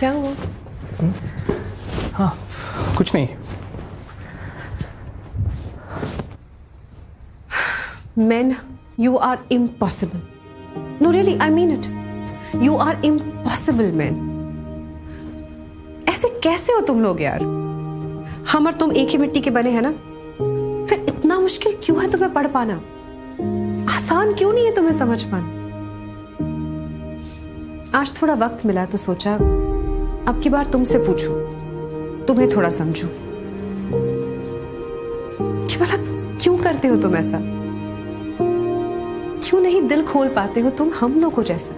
क्या हुआ हाँ कुछ नहीं Men, you are impossible. No, really, I mean it. You are impossible, men. ऐसे कैसे हो तुम लोग यार हम और तुम एक ही मिट्टी के बने हैं ना फिर इतना मुश्किल क्यों है तुम्हें पढ़ पाना आसान क्यों नहीं है तुम्हें समझ पाना आज थोड़ा वक्त मिला तो सोचा अब की बार तुमसे पूछूँ। तुम्हें थोड़ा समझूं। कि भला क्यों करते हो तुम ऐसा? क्यों नहीं दिल खोल पाते हो तुम हम लोगों जैसे?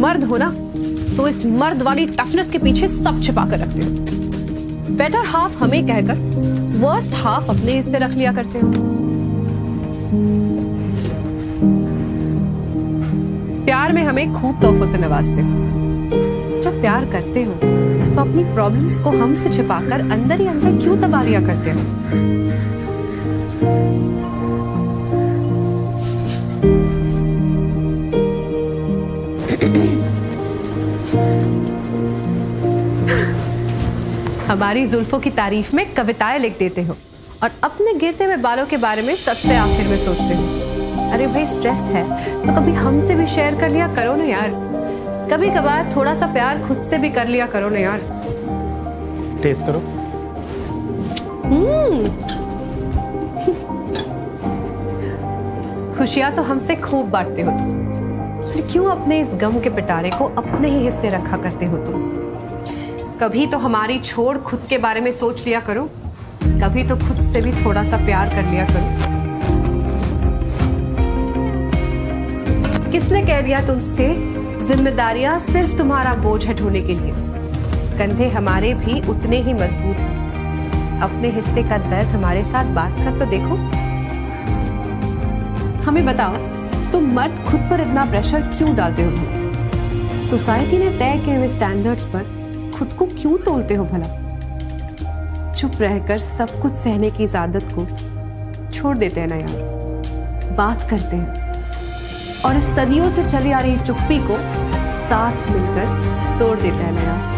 मर्द हो ना तो इस मर्द वाली टफनेस के पीछे सब छिपा कर रखते हो। बेटर हाफ़ हमें कहकर वर्स्ट हाफ़ अपने हिस्से रख लिया करते हो। में हमें खूब तोहफों से नवाजते हो। जब प्यार करते हो तो अपनी प्रॉब्लम्स को हमसे छिपाकर अंदर ही अंदर क्यों दबा करते हो? हमारी जुल्फों की तारीफ़ में कविताएँ लिख देते हो और अपने गिरते हुए बालों के बारे में सबसे आखिर में सोचते हो। अरे भाई स्ट्रेस है। तो कभी हमसे भी शेयर कर लिया करो ना यार। कभी कभार थोड़ा सा प्यार खुद से भी कर लिया करो ना यार। टेस्ट करो। खुशियाँ तो हमसे खूब बांटते हो तुम। फिर क्यों अपने इस गम के पिटारे को अपने ही हिस्से रखा करते हो तुम? कभी तो हमारी छोड़ खुद के बारे में सोच लिया करो। कभी तो खुद से भी थोड़ा सा प्यार कर लिया करो। किसने कह दिया तुमसे, जिम्मेदारियाँ सिर्फ़ तुम्हारा बोझ है ढोने के लिए। कंधे हमारे भी उतने ही मज़बूत हैं। अपने हिस्से का दर्द हमारे साथ बांट कर तो देखो। हमें बताओ, तुम मर्द खुद पर इतना प्रेशर क्यों डालते हो सोसाइटी ने तय किए हुए स्टैंडर्ड्स पर खुद को क्यों तोलते हो भला? चुप रहकर सब कुछ सहने की इस आदत को छोड़ देते हैं ना यार। बात करते हैं। और इस सदियों से चली आ रही चुप्पी को साथ मिलकर तोड़ देता है यार